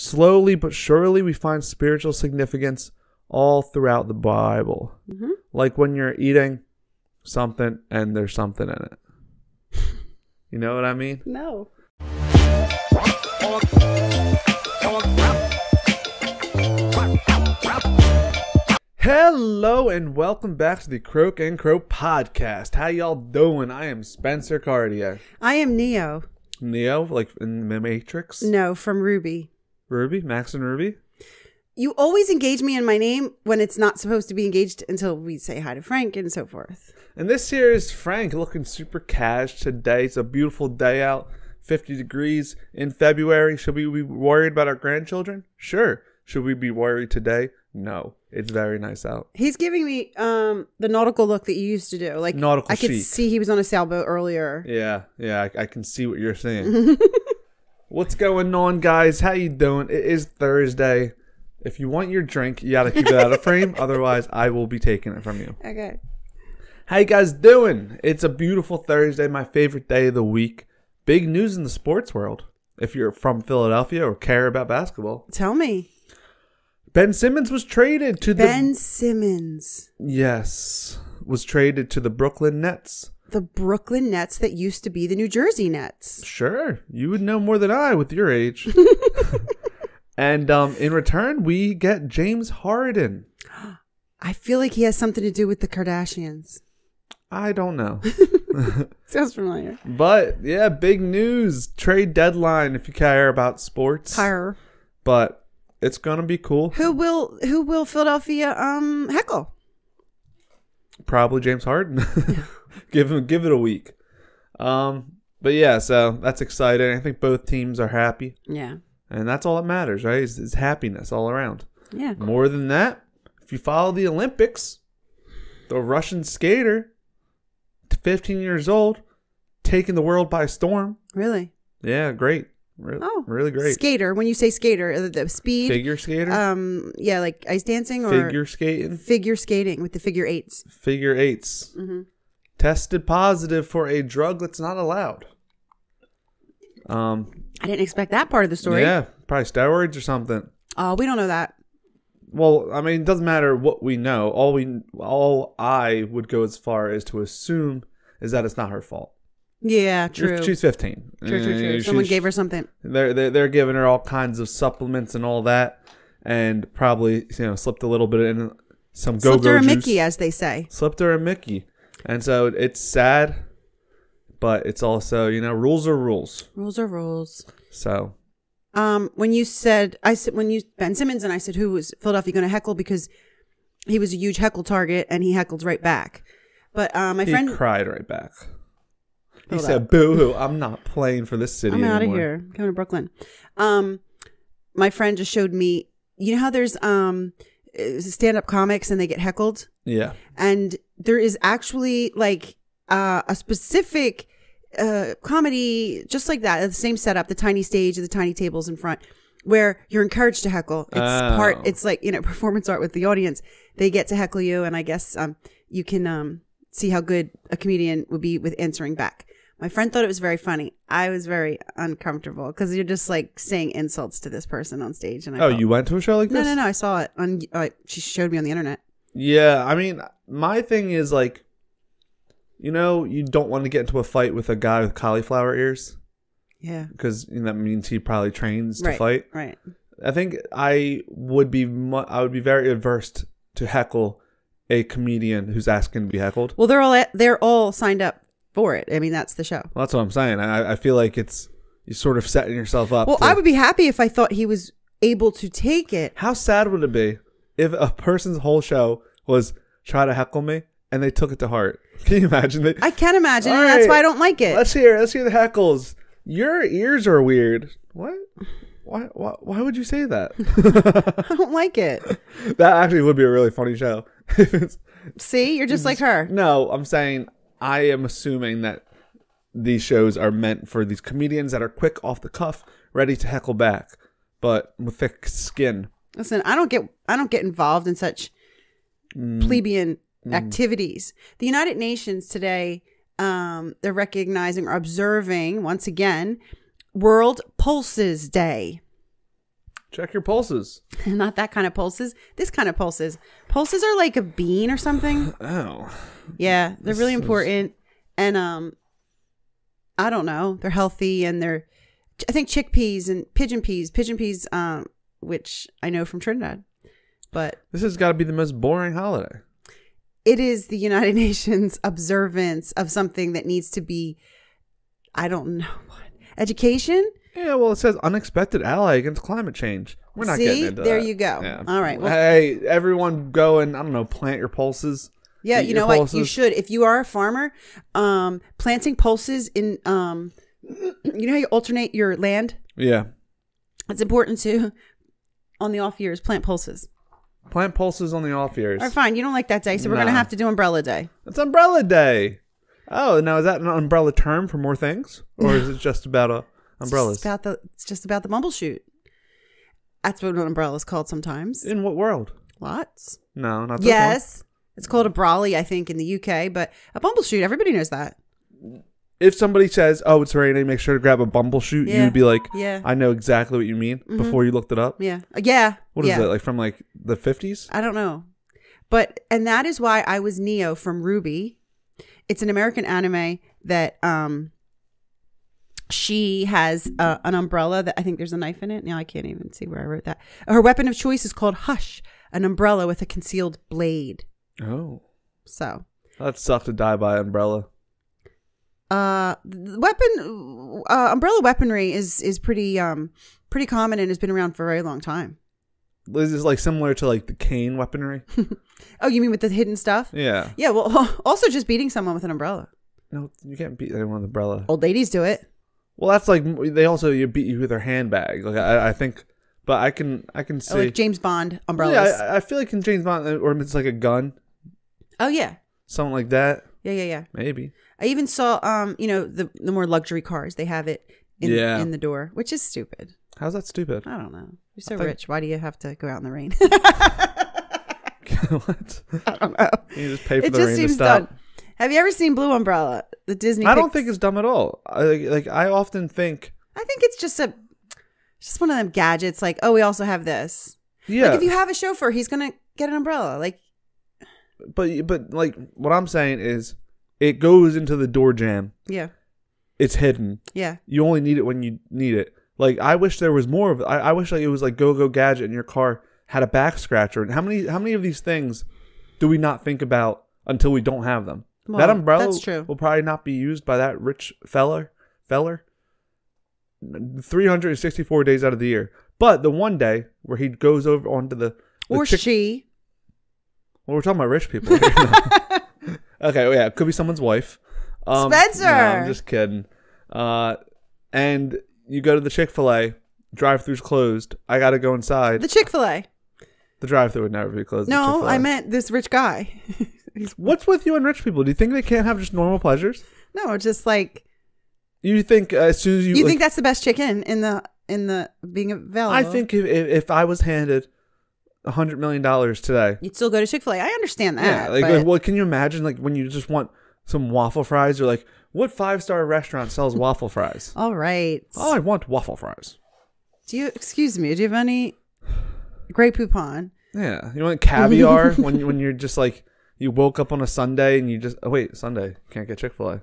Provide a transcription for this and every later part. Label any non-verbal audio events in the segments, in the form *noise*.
slowly but surely we find spiritual significance all throughout the Bible. Mhm. Like when you're eating something and there's something in it. You know what I mean? *laughs* No. Hello and welcome back to the Croak and Crow podcast. How y'all doing? I am Spencer Cardia. I am Neo. Neo, like in the Matrix. No, from RWBY. Ruby, Max and Ruby. You always engage me in my name when it's not supposed to be engaged until we say hi to Frank and so forth. And this here is Frank looking super cash today. It's a beautiful day out, 50 degrees in February. Should we be worried about our grandchildren? Sure. Should we be worried today? No. It's very nice out. He's giving me um the nautical look that you used to do. Like Nautical I could chic. see he was on a sailboat earlier. Yeah, yeah, I, I can see what you're saying. *laughs* What's going on, guys? How you doing? It is Thursday. If you want your drink, you gotta keep it out of frame. *laughs* Otherwise, I will be taking it from you. Okay. How you guys doing? It's a beautiful Thursday, my favorite day of the week. Big news in the sports world. If you're from Philadelphia or care about basketball, Tell me. Ben Simmons was traded to the Ben Simmons. yes was traded to the Brooklyn Nets. The Brooklyn Nets that used to be the New Jersey Nets. Sure, you would know more than I with your age. *laughs* and um, in return, we get James Harden. *gasps* I feel like he has something to do with the Kardashians. I don't know, *laughs* *laughs* Sounds familiar. but yeah, big news trade deadline if you care about sports. Hire. But it's gonna be cool. Who will who will Philadelphia um heckle? Probably James Harden. *laughs* give him give it a week. Um, but yeah, so that's exciting. I think both teams are happy, Yeah. and that's all that matters, right? Is, is happiness all around. Yeah. More than that, if you follow the Olympics, the Russian skater, 15 years old, taking the world by storm. Really? Yeah, great. Re- Oh. really great. Skater. When you say skater, uh, the, speed. Figure skater, Um. Yeah, like ice dancing or figure skating, figure skating with the figure eights. figure 8s Mhm. Tested positive for a drug that's not allowed. Um, I didn't expect that part of the story. yeah, probably steroids or something. Oh, we don't know that. Well, I mean, it doesn't matter what we know. All we, all I would go as far as to assume is that it's not her fault. Yeah. True. She's 15. True. True. Uh, True. Someone gave her something. They're, they're they're giving her all kinds of supplements and all that, and probably you know slipped a little bit in some go go. Slipped her a. Mickey, as they say. Slipped her a Mickey, and so it's sad, but it's also you know rules are rules. Rules are rules. So Um, when you said I said when you Ben Simmons and I said who was Philadelphia going to heckle because he was a huge heckle target and he heckled right back. But uh, my he friend, cried right back. He said, "Boo hoo! I'm not playing for this city I'm out of here. I'm coming to Brooklyn. Um, my friend just showed me. You know how there's um stand up comics and they get heckled, Yeah, and there is actually like uh, a specific uh comedy just like that. The same setup, the tiny stage, the tiny tables in front. Where you're encouraged to heckle. It's part. Oh. It's like you know *laughs* performance art with the audience. They get to heckle you, and I guess um you can um see how good a comedian would be with answering back. My friend thought it was very funny. I was very uncomfortable because you're just like saying insults to this person on stage. And I Oh, felt- you went to a show like No, this? No, no, no. I saw it on. Uh, she showed me on the internet. Yeah, I mean, my thing is like, you know, you don't want to get into a fight with a guy with cauliflower ears Yeah. because you know, that means he probably trains to Right. fight. Right. I think I would be mu- I would be very averse to heckle a comedian who's asking to be heckled. Well, they're all they're all signed up for it. I mean, that's the show. Well, that's what I'm saying. I, I feel like it's you sort of setting yourself up. Well, to- I would be happy if I thought he was able to take it. How sad would it be if a person's whole show was try to heckle me and they took it to heart? *laughs* Can you imagine that? I can't imagine, and that's right. why I don't like it. Let's hear. Let's hear the heckles. Your ears are weird. What? Why? Why, why would you say that? *laughs* I don't like it. *laughs* that actually would be a really funny show. See, you're just like her. no, I'm saying I am assuming that these shows are meant for these comedians that are quick off the cuff, ready to heckle back, but with thick skin. Listen, I don't get I don't get involved in such Mm. plebeian activities. The United Nations today, um, they're recognizing or observing once again World Pulses Day. Check your pulses. *laughs* Not that kind of pulses. This kind of pulses. Pulses are like a bean or something. *sighs* Oh. Yeah, they're really This is- important. And um I don't know. They're healthy and they're I think chickpeas and pigeon peas, pigeon peas um which I know from Trinidad. But This has got to be the most boring holiday. it is the United *laughs* Nations observance of something that needs to be I don't know what. Education? Yeah, well, it says unexpected ally against climate change. We're not See? getting into There that. you go. Yeah. All right. Well, hey, everyone, go and I don't know, plant your pulses. Yeah, you know what? You should. If you are a farmer, um, planting pulses in, um, you know how you alternate your land. Yeah, It's important to, on the off years, plant pulses. Plant pulses on the off years. All right, fine. You don't like that day, so we're gonna Nah. have to do Umbrella Day. It's Umbrella Day. Oh, now is that an umbrella term for more things, or is it *laughs* just about uh, It's umbrellas? just about the. It's just about the bumbleshoot. That's what an umbrella is called sometimes. In what world? Lots. No, not this Yes, it's called a brolly, I think, in the UK, but a bumble shoot. Everybody knows that. If somebody says, "Oh, it's raining," make sure to grab a bumbleshoot. You Yeah. would be like, Yeah. Mm-hmm. "I know exactly what you mean." Before you looked it up. Yeah. Uh, Yeah. What is yeah. it like from like the fifties? I don't know. But and that is why I was Neo from RWBY. It's an American anime that um she has uh, an umbrella that I think there's a knife in it. Now I can't even see where I wrote that. Her weapon of choice is called Hush, an umbrella with a concealed blade. Oh, So, that sucked to die by umbrella. Uh weapon uh umbrella weaponry is is pretty um pretty common and has been around for a very long time. This is like similar to like the cane weaponry. *laughs* Oh, you mean with the hidden stuff? yeah. Yeah, well *laughs* also just beating someone with an umbrella. No, you can't beat anyone with an umbrella. Old ladies do it. Well, that's like they also you beat you with their handbag. Like I, I think, but I can I can Oh, see. like James Bond yeah, umbrellas. I, I feel like in James Bond, or it's like a gun, oh yeah, something like that. yeah, yeah, yeah. Maybe. I even saw, um, you know, the the more luxury cars. They have it in Yeah. in the door, which is stupid. How's that stupid? I don't know. You're so think- rich. Why do you have to go out in the rain? *laughs* what? I don't know. You just pay for It the just rain to seems stop. done. Have you ever seen Blue Umbrella? The Disney. I don't think it's dumb at all. I, like, like I often think, I think it's just a, just one of them gadgets. Like, oh, we also have this. yeah, Like, if you have a chauffeur, he's gonna get an umbrella. Like, but but like what I'm saying is, it goes into the door jam. yeah, It's hidden. yeah. You only need it when you need it. Like I wish there was more of. I, I wish like it was like go go gadget in your car had a back scratcher. And how many how many of these things do we not think about until we don't have them? that umbrella that's true. will probably not be used by that rich feller feller. 364 days out of the year. But the one day where he goes over onto the, the Or chick- she. well, we're talking about rich people. *laughs* okay, well, yeah, it could be someone's wife. Um, Spencer! No, I'm just kidding. Uh, and you go to the Chick Fil A. Drive-through's closed. I got to go inside. The Chick Fil A. The drive-through would never be closed. No. I meant this rich guy. *laughs* What's with you and rich people? Do you think they can't have just normal pleasures? no, just like You think uh, as soon as you, you like, think that's the best chicken in the in the being available. I think if, if if I was handed hundred million dollars today, you'd still go to Chick Fil A. I understand that. yeah, like, but- like, what can you imagine? Like when you just want some waffle fries, you're like, what five star restaurant sells *laughs* waffle fries? all right. Oh, I want waffle fries. Do you excuse me? Do you have any Grey Poupon? Yeah, you want caviar *laughs* when you- when you're just like you woke up on a Sunday and you just oh wait Sunday can't get Chick Fil A.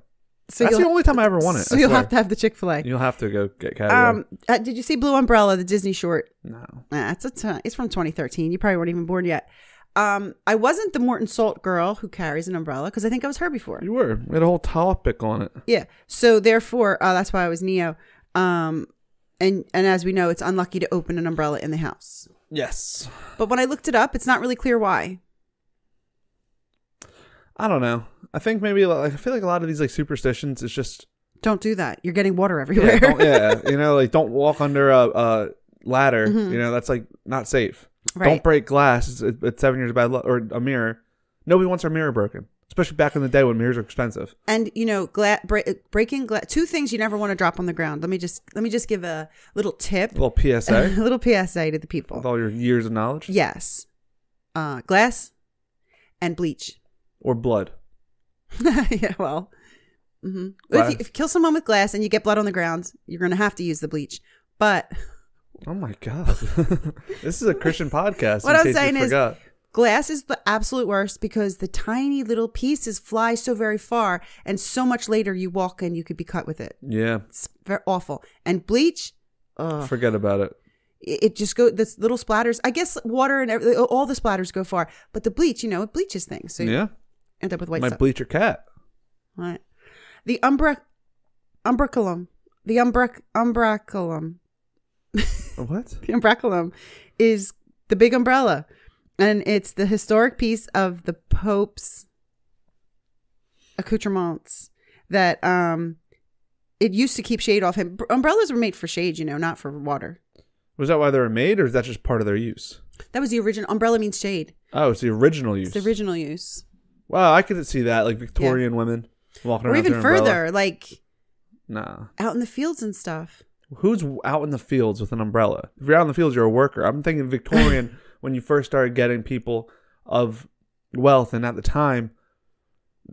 So That's the only time I ever won it. So I you'll swear. have to have the Chick Fil A. You'll have to go get caviar. Um, uh, did you see Blue Umbrella, the Disney short? no, Nah, it's a t- it's from 2013. You probably weren't even born yet. Um, I wasn't the Morton Salt girl who carries an umbrella because I think I was her before. you were. We had a whole topic on it. Yeah. So therefore, uh, that's why I was Neo. Um, and and as we know, it's unlucky to open an umbrella in the house. Yes. But when I looked it up, it's not really clear why. I don't know. I think maybe like, I feel like a lot of these like superstitions is just Don't do that. You're getting water yeah, everywhere. don't- yeah, *laughs* you know, like don't walk under a, a ladder. You know, that's like not safe. Don't Mm-hmm. Break glass. It's, it's seven years bad luck. Or a mirror. Nobody wants our mirror broken, especially back in the day when mirrors are expensive. and you know, gla- break, breaking glass. Two things you never want to drop on the ground. Let me just let me just give a little tip, A little PSA *laughs* a little PSA to the people. with all your years of knowledge Yes, uh, glass and bleach. Or blood. *laughs* yeah, well, hmm if, you, if you kill someone with glass and you get blood on the ground, you're going to have to use the bleach. But Oh my god, *laughs* this is a Christian podcast. What I'm saying is-. Glass is the absolute worst because the tiny little pieces fly so very far, and so much later you walk and you could be cut with it. yeah, It's very awful. And bleach, ugh, forget about it. it just go the little splatters. I guess water and everything, all the splatters go far, but the bleach, you know, it bleaches things, so yeah, end up with white might bleach your cat. Right. The umbra, umbraculum, the umbrac umbraculum, What? *laughs* the umbraculum is the big umbrella, and it's the historic piece of the Pope's accoutrements that um it used to keep shade off him. Umbrellas were made for shade, you know, not for water. Was that why they were made, or is that just part of their use? That was the original. Umbrella means shade. Oh, it's the original use. It's the original use. Wow, I could see that, like Victorian women walking Or around. even with their umbrella. further, like Nah. out in the fields and stuff. Who's out in the fields with an umbrella? If you're out in the fields, you're a worker. I'm thinking Victorian *laughs* when you first started getting people of wealth, and at the time,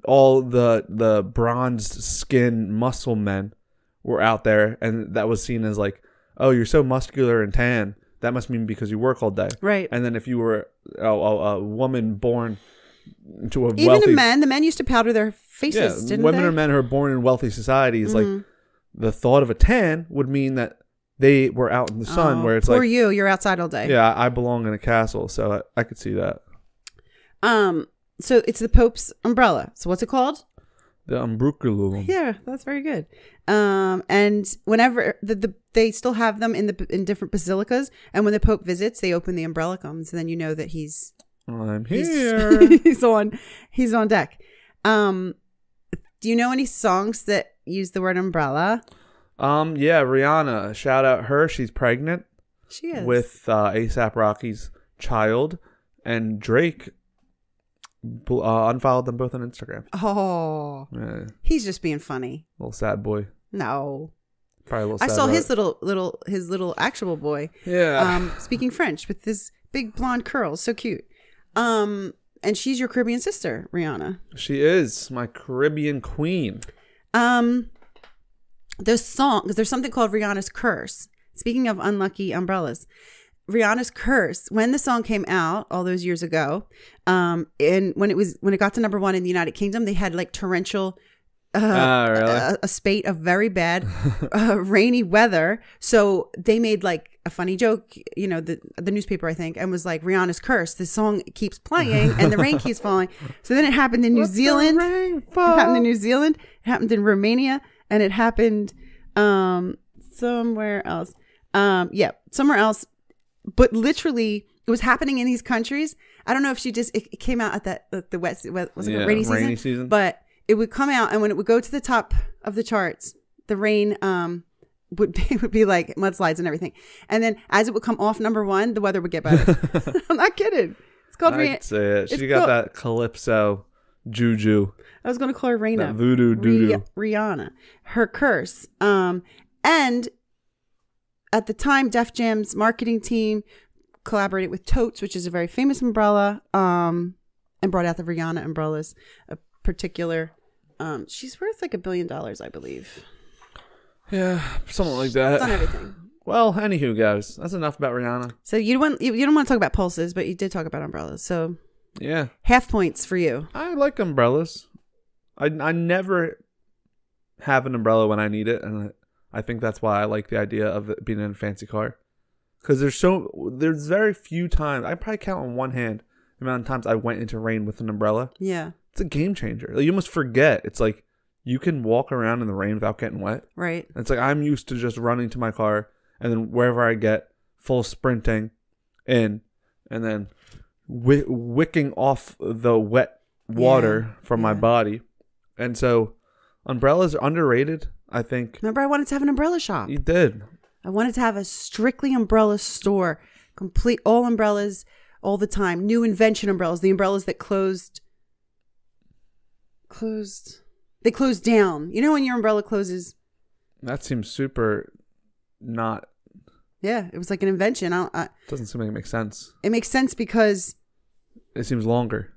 all the the bronzed skin muscle men were out there, and that was seen as like, oh, you're so muscular and tan. That must mean because you work all day. Right. And then if you were a, a, a woman born into a Even wealthy the men, the men used to powder their faces, yeah, didn't women they? or men who are born in wealthy societies, like Mhm. the thought of a tan would mean that they were out in the sun, Oh, where it's poor like, you, you're outside all day. yeah, I belong in a castle, so I, I could see that. Um. So it's the Pope's umbrella. So what's it called? The umbraculum. Yeah, that's very good. Um, and whenever the, the they still have them in the in different basilicas, and when the Pope visits, they open the umbrella comes, and then you know that he's I'm he's, here. *laughs* he's on he's on deck. Um, do you know any songs that use the word umbrella? um, yeah, Rihanna, shout out her. She's pregnant She is with uh, ASAP Rocky's child, and Drake uh, unfollowed them both on Instagram. Oh, Yeah, he's just being funny. little sad boy. No, Probably a little. I saw his it. little little his little actual boy Yeah. um speaking French with his big blonde curls, so cute. Um, and she's your Caribbean sister, Rihanna. she is my Caribbean queen. Um, the song because there's something called Rihanna's Curse. Speaking of unlucky umbrellas, Rihanna's Curse. When the song came out all those years ago, um, and when it was when it got to number one in the United Kingdom, they had like torrential. Uh, Ah, really? a, a spate of very bad *laughs* uh, rainy weather. So they made like a funny joke, you know, the the newspaper I think, and was like Rihanna's curse. The song keeps playing and the rain keeps falling. So then it happened in New Let Zealand. It happened in. New Zealand. It happened in Romania, and it happened um somewhere else. Um, yeah, somewhere else. But literally, it was happening in these countries. I don't know if she just it, it came out at that the, the wet was it Yeah, rainy season? rainy season. But it would come out, and when it would go to the top of the charts, the rain um *laughs* would be, would be like mudslides and everything. And then as it would come off number one, the weather would get better. *laughs* *laughs* I'm not kidding. It's called I rain. it. She it's got called- that calypso juju, I was going to call her Raina. that voodoo doo doo. Rih- Rihanna, her curse. Um, and at the time, Def Jam's marketing team collaborated with Totes, which is a very famous umbrella, um, and brought out the Rihanna umbrellas. A particular, um, she's worth like a billion dollars, I believe. Yeah, something like that. Done that. everything. Well, anywho, guys, that's enough about Rihanna. So you want you, you don't want to talk about pulses, but you did talk about umbrellas. So Yeah, half points for you. I like umbrellas. I I never have an umbrella when I need it, and I, think that's why I like the idea of it being in a fancy car. Because there's so there's very few times I probably count on one hand amount of times I went into rain with an umbrella. Yeah, It's a game changer. Like, you almost forget. It's like you can walk around in the rain without getting wet. right. It's like I'm used to just running to my car and then wherever I get, full sprinting in, and then wi- wicking off the wet water from my body. And so, umbrellas are underrated. I think Remember, I wanted to have an umbrella shop. you did. I wanted to have a strictly umbrella store, complete all umbrellas all the time. New invention umbrellas, the umbrellas that closed, closed, they closed down. You know when your umbrella closes? That seems super. Not Yeah, it was like an invention. I, I, doesn't seem like it makes sense. it makes sense because It seems longer.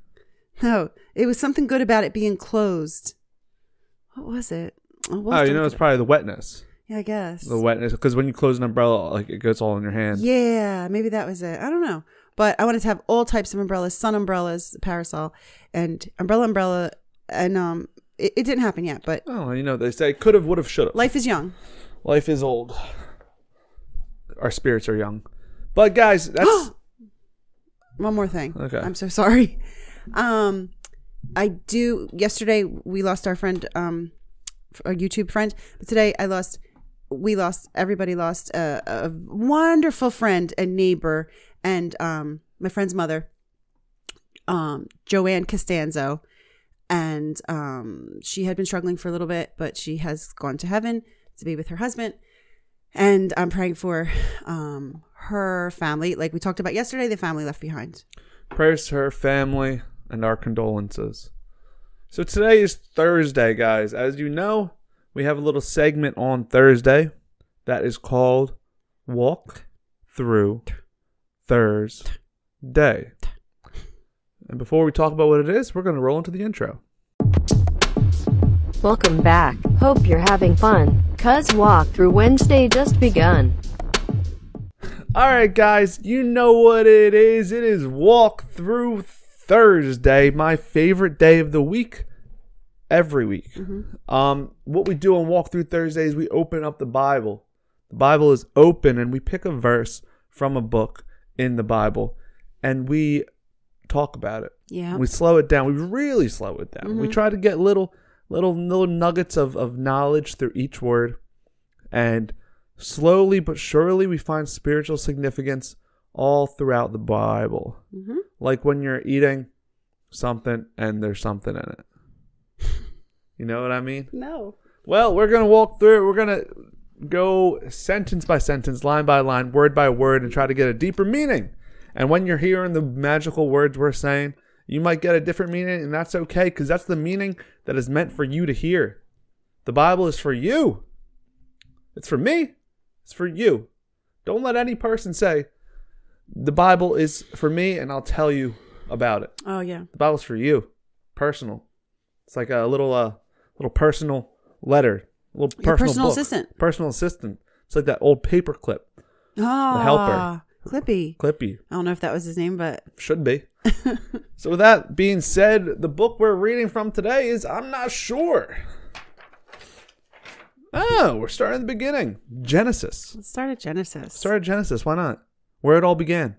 no, it was something good about it being closed. What was it? Oh, oh, you know, it's probably the wetness. Yeah, I guess. The wetness, because when you close an umbrella, like it goes all in your hand. Yeah, maybe that was it. I don't know. But I wanted to have all types of umbrellas, sun umbrellas, parasol, and umbrella umbrella. And um, it, it didn't happen yet, but Oh, you know they say could have, would have, should have. life is young. Life is old. Our spirits are young. But guys, *gasps* that's One more thing. Okay. I'm so sorry. Um, I do. Yesterday we lost our friend, um, a YouTube friend. But today I lost. We lost. Everybody lost a, a wonderful friend and neighbor, and um, my friend's mother, um, Joanne Costanzo, and um, she had been struggling for a little bit, but she has gone to heaven to be with her husband and I'm praying for um her family. Like we talked about yesterday, the family left behind. prayers to her family and our condolences. So today is Thursday, guys. As you know, we have a little segment on Thursday that is called Walk Through Thursday. And before we talk about what it is, we're going to roll into the intro. Welcome back. Hope you're having fun. Cuz walk through Wednesday just begun. All right, guys, you know what it is. It is Walk Through Thursday, my favorite day of the week, every week. Um, what we do on Walk Through Thursday is we open up the Bible. The Bible is open, and we pick a verse from a book in the Bible, and we talk about it. Yeah. We slow it down. We really slow it down. We try to get little, little, little nuggets of, of knowledge through each word, and slowly but surely we find spiritual significance all throughout the Bible. Mhm. Like when you're eating something and there's something in it. *laughs* You know what I mean? No. Well, we're gonna walk through it. We're gonna go sentence by sentence, line by line, word by word, and try to get a deeper meaning. And when you're hearing the magical words we're saying, you might get a different meaning, and that's okay, because that's the meaning that is meant for you to hear. The Bible is for you. It's for me. It's for you. Don't let any person say the Bible is for me, and I'll tell you about it. Oh yeah. The Bible's for you, personal. It's like a little uh little personal letter, little Your personal personal book. assistant. Personal assistant. It's like that old paper clip, Oh, ah, helper. Clippy. clippy. I don't know if that was his name, but *laughs* Should be. *laughs* so with that being said, the book we're reading from today is I'm not sure. Oh, we're starting at the beginning. Genesis. let's start at Genesis. Start at Genesis. Why not? Where it all began.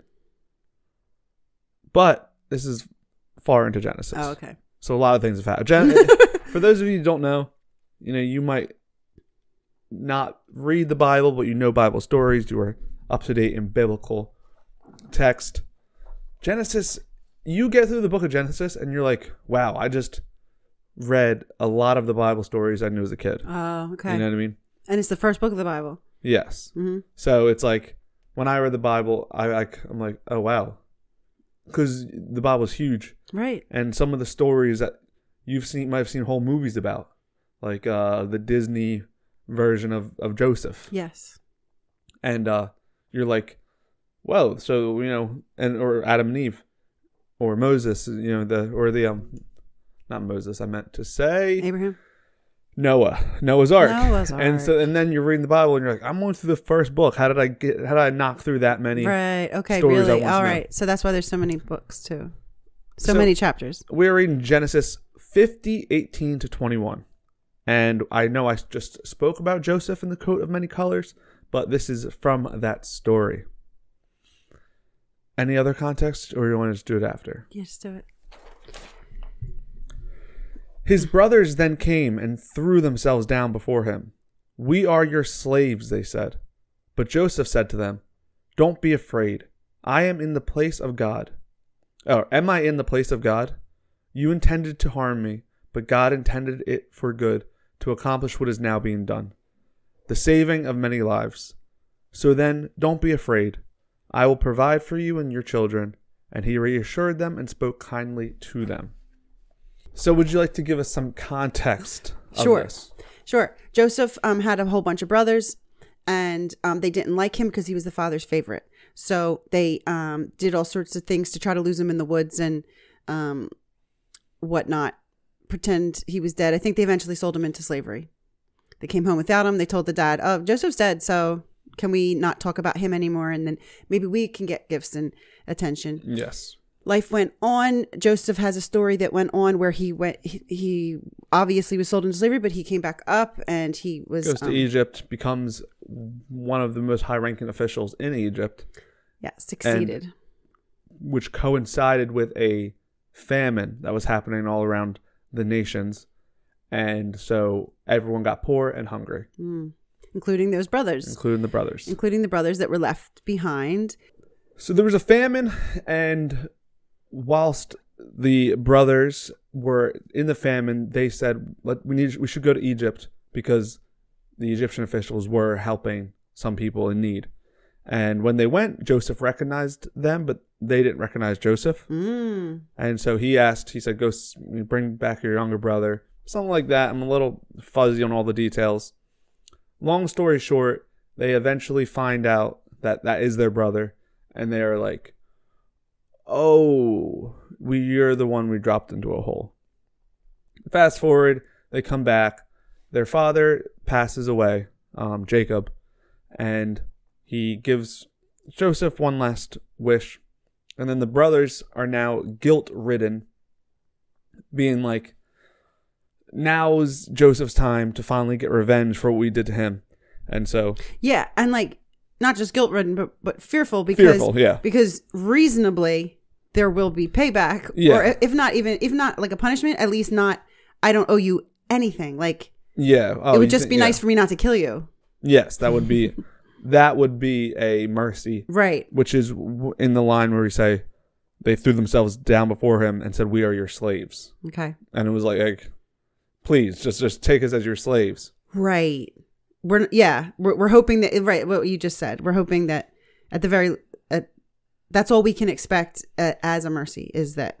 But this is far into Genesis. Oh, okay. So a lot of things have happened. Gen- *laughs* for those of you who don't know, you know, you might not read the Bible, but you know Bible stories. You are up to date in biblical text. Genesis, you get through the book of Genesis and you're like, wow, I just read a lot of the Bible stories I knew as a kid. Oh, okay. You know what I mean? and it's the first book of the Bible. Yes. hmm So it's like when I read the Bible, I like I'm like, oh wow, because the Bible's huge, Right. and some of the stories that you've seen might have seen whole movies about, like uh, the Disney version of of Joseph, Yes. and uh, you're like, whoa, so you know, and or Adam and Eve, or Moses, you know, the or the um, not Moses, I meant to say Abraham. Noah, Noah's Ark. Noah's And so, and then you're reading the Bible and you're like, I'm going through the first book. How did I get? How did I knock through that many? Right. Okay. stories Really. All right. Know. So that's why there's so many books too. So, So- many chapters. We're reading Genesis 50, 18 to 21. And I know I just spoke about Joseph in the coat of many colors, but this is from that story. Any other context, or you want to just do it after? Yeah, just do it. His brothers then came and threw themselves down before him. We are your slaves, they said. But Joseph said to them, Don't be afraid. I am in the place of God. Oh, am I in the place of God? You intended to harm me, but God intended it for good to accomplish what is now being done the saving of many lives. So then, don't be afraid. I will provide for you and your children. And he reassured them and spoke kindly to them. So, would you like to give us some context? Of Sure. This? Sure. Joseph um, had a whole bunch of brothers, and um, they didn't like him because he was the father's favorite. So they um, did all sorts of things to try to lose him in the woods and um, whatnot, pretend he was dead. I think they eventually sold him into slavery. They came home without him. They told the dad, "Oh, Joseph's dead, so can we not talk about him anymore? And then maybe we can get gifts and attention." Yes. life went on. Joseph has a story that went on where he went. He, he obviously was sold into slavery, but he came back up and he was Goes to um, Egypt, becomes one of the most high-ranking officials in Egypt, yeah succeeded. which coincided with a famine that was happening all around the nations, and so everyone got poor and hungry, Mm. including those brothers, including the brothers. including the brothers that were left behind. So there was a famine, and whilst the brothers were in the famine, they said, "Let we need we should go to Egypt because the Egyptian officials were helping some people in need." And when they went, Joseph recognized them, but they didn't recognize Joseph. Mm. And so he asked, he said, "Go bring back your younger brother." Something like that. I'm a little fuzzy on all the details. Long story short, they eventually find out that that is their brother, and they are like, "Oh, we you're the one we dropped into a hole." Fast forward, they come back. Their father passes away, um, Jacob, and he gives Joseph one last wish. And then the brothers are now guilt ridden, being like, now's Joseph's time to finally get revenge for what we did to him. And so, Yeah, and like not just guilt ridden, but but fearful because fearful, yeah. because reasonably there will be payback, Yeah. or if not even if not like a punishment, at least not. I don't owe you anything. Like Yeah. Oh, it would just think- be yeah. nice for me not to kill you. Yes, that would be, *laughs* that would be a mercy, Right. which is in the line where we say, they threw themselves down before him and said, "We are your slaves." Okay. And it was like, like please, just just take us as your slaves. Right. We're yeah. We're, we're hoping that right. What you just said. We're hoping that at the very at, that's all we can expect uh, as a mercy is that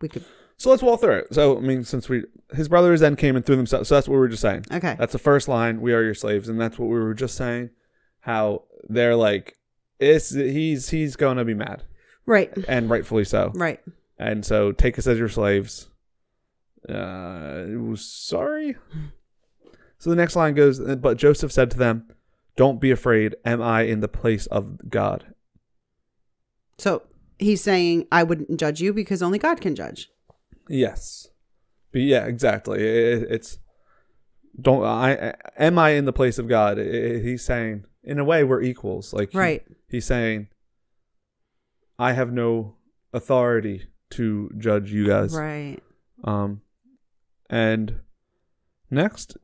we could. So let's walk through it. So I mean, since we his brothers then came and threw themselves, so that's what we were just saying. Okay. That's the first line. We are your slaves, and that's what we were just saying. How they're like, it's he's he's going to be mad, Right. and rightfully so. Right. And so take us as your slaves. Uh, sorry. So the next line goes, but Joseph said to them, "Don't be afraid. Am I in the place of God?" So he's saying I wouldn't judge you because only God can judge. Yes. But yeah, exactly. It, it's don't I am I in the place of God? I- I- he's saying in a way we're equals. Like he- Right. he's saying I have no authority to judge you guys. Right. Um and next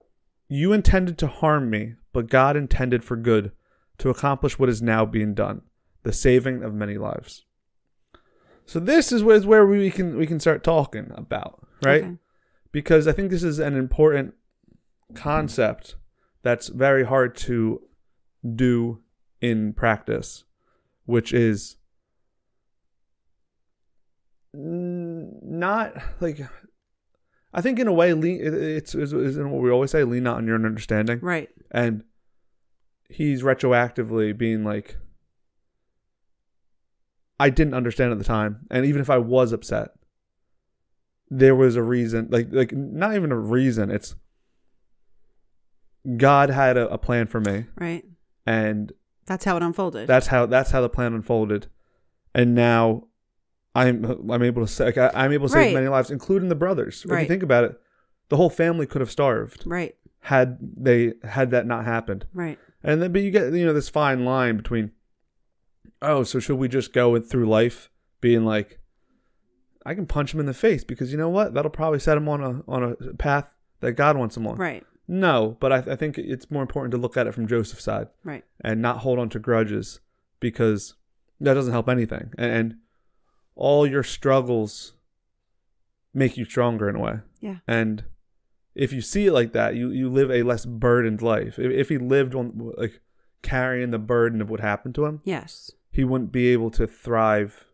you intended to harm me, but God intended for good to accomplish what is now being done, the saving of many lives. So this is where, is where we can we can start talking about, right? Okay. Because I think this is an important concept that's very hard to do in practice, which is not like I think in a way lean it's is isn't what we always say lean not on your own understanding Right. and he's retroactively being like I didn't understand at the time and even if I was upset there was a reason like like not even a reason it's God had a, a plan for me Right. And That's how it unfolded. that's how that's how the plan unfolded and now i'm i'm able to say like, I, i'm able to save Right. many lives including the brothers if you Right. think about it the whole family could have starved right. had they had that not happened Right. and then but you get you know this fine line between oh so should we just go through life being like i can punch him in the face because you know what that'll probably set him on a on a path that god wants him on Right. No but I, I think it's more important to look at it from joseph's side Right. and not hold on to grudges because that doesn't help anything. And, and all your struggles make you stronger in a way. Yeah. And if you see it like that, you, you live a less burdened life. If, if he lived on like carrying the burden of what happened to him, Yes. he wouldn't be able to thrive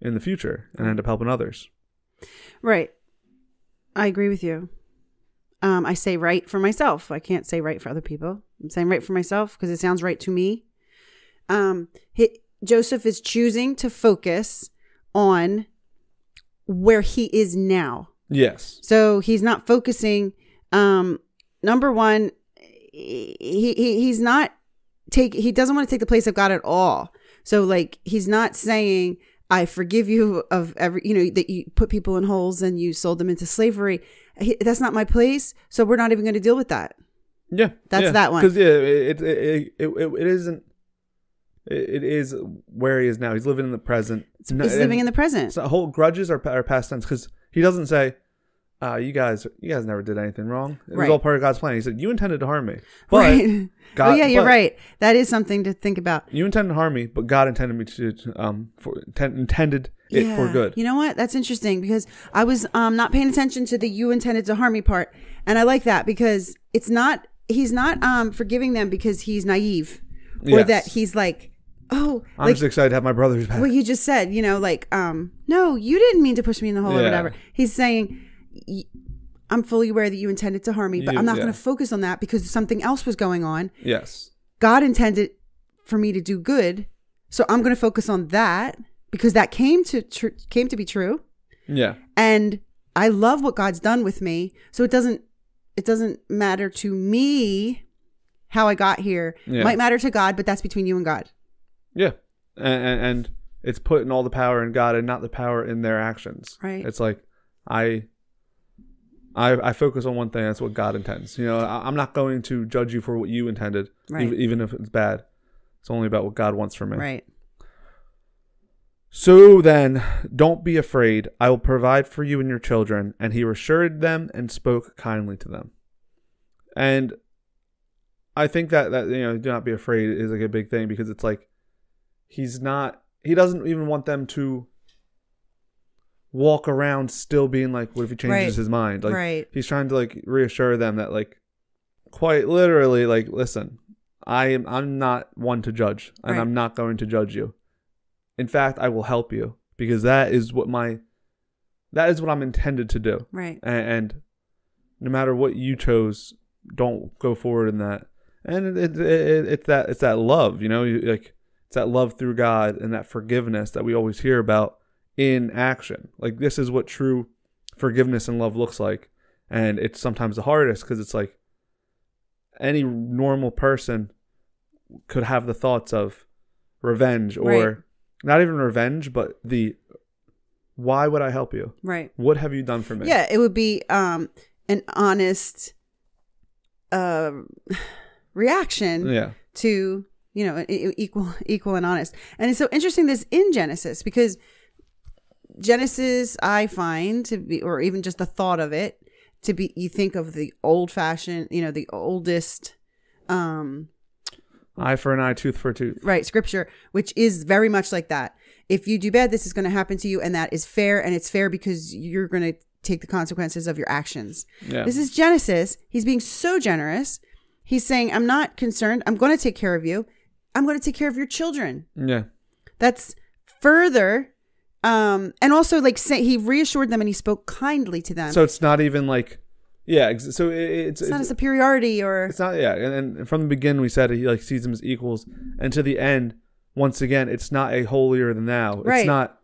in the future and end up helping others. Right. I agree with you. Um, I say right for myself. I can't say right for other people. I'm saying right for myself because it sounds right to me. Um, he, Joseph is choosing to focus on where he is now. Yes. So he's not focusing um, number one, he, he he's not take he doesn't want to take the place of God at all. So like he's not saying I forgive you of every you know that you put people in holes and you sold them into slavery. He, that's not my place. So we're not even going to deal with that. Yeah, That's yeah. that one. Because yeah, it it, it it isn't. It, is where he is now. He's living in the present. He's living in the present. So whole grudges are, are past tense because he doesn't say, uh, "You guys, you guys never did anything wrong. It was Right. all part of God's plan." He said, "You intended to harm me, *laughs* but right. God, oh yeah, you're but right. That is something to think about. You intended to harm me, but God intended me to um for inten- intended it for Yeah. good. You know what? That's interesting because I was um not paying attention to the you intended to harm me part. And I like that because it's not he's not um forgiving them because he's naive or Yes. that he's like, "Oh, I'm like just excited to have my brother's back. what you just said, you know, like um no, you didn't mean to push me in the hole or Yeah. whatever." He's saying "Y- I'm fully aware that you intended to harm me, but You- I'm not yeah. going to focus on that because something else was going on. yes, God intended for me to do good, so I'm going to focus on that because that came to came to be true, yeah, and I love what God's done with me. So it doesn't it doesn't matter to me how I got here. Yeah. Might matter to God, but that's between you and God. yeah, and, and and it's putting all the power in God and not the power in their actions. Right. It's like I. I, I focus on one thing. That's what God intends. You know, I, I'm not going to judge you for what you intended, Right. even, even if it's bad. It's only about what God wants for me. Right. So then, don't be afraid. I will provide for you and your children. And he reassured them and spoke kindly to them. And I think that that you know, do not be afraid is like a big thing because it's like he's not. He doesn't even want them to walk around still being like, what if he changes Right. his mind? Like Right. he's trying to like reassure them that like, quite literally, like, listen, I am. I'm not one to judge, and Right. I'm not going to judge you. In fact, I will help you because that is what my that is what I'm intended to do. Right. And, and no matter what you chose, don't go forward in that. And it, it, it, it's that it's that love, you know, you, like it's that love through God and that forgiveness that we always hear about in action. Like this is what true forgiveness and love looks like, and it's sometimes the hardest because it's like any normal person could have the thoughts of revenge or Right. not even revenge, but the why would I help you? Right. What have you done for me? Yeah, it would be um an honest uh *sighs* reaction Yeah. to you know equal equal and honest and it's so interesting this in genesis because genesis i find to be or even just the thought of it to be you think of the old fashioned you know the oldest um Eye for an eye, tooth for a tooth. right scripture which is very much like that if you do bad this is going to happen to you and that is fair and it's fair because you're going to take the consequences of your actions Yeah. this is Genesis. He's being so generous. He's saying, I'm not concerned. I'm going to take care of you. I'm going to take care of your children. yeah. That's further. Um, and also, like, say, he reassured them and he spoke kindly to them. So it's not even like, yeah. ex- So it, it's it's not a superiority or. it's not yeah. And, and from the beginning we said he like sees them as equals, and to the end, once again, it's not a holier than thou. Right. It's not.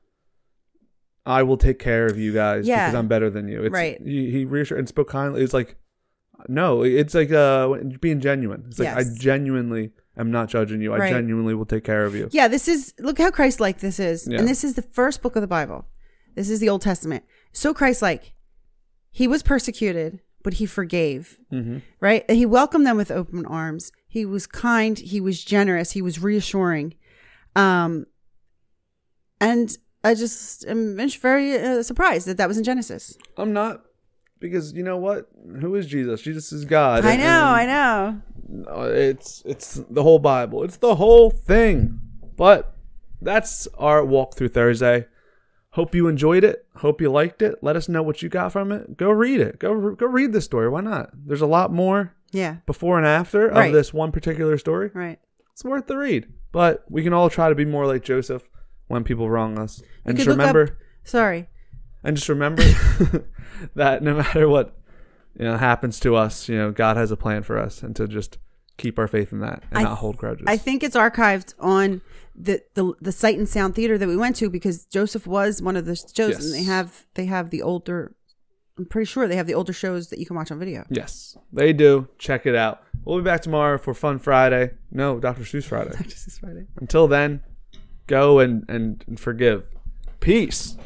I will take care of you guys Yeah. because I'm better than you. It's, Right. He, he reassured and spoke kindly. It's like, no, it's like uh being genuine. It's like I Yes. genuinely am not judging you. I genuinely will take care of you. Yeah, this is, look how Christ like this is. Yeah. And this is the first book of the Bible. This is the Old Testament. So Christ like. He was persecuted, but he forgave. hmm right? He welcomed them with open arms. He was kind. He was generous. He was reassuring. Um, and I just am very uh, surprised that that was in Genesis. I'm not because you know what? Who is Jesus? Jesus is God. I know, I know. It's it's the whole Bible. It's the whole thing. But that's our walk through Thursday. Hope you enjoyed it. Hope you liked it. Let us know what you got from it. Go read it. Go go read the story. Why not? There's a lot more Yeah, before and after Right. of this one particular story. right. It's worth the read. But we can all try to be more like Joseph when people wrong us. And just look up- remember Sorry. And just remember *laughs* that no matter what you know happens to us, you know, God has a plan for us and to just keep our faith in that and I not hold grudges. I think it's archived on the, the the Sight and Sound Theater that we went to because Joseph was one of the shows, Yes. and they have they have the older I'm pretty sure they have the older shows that you can watch on video. Yes, they do. Check it out. We'll be back tomorrow for Fun Friday. No, Dr. Seuss Friday. *laughs* Just this Friday. Until then, go and, and, and forgive. Peace.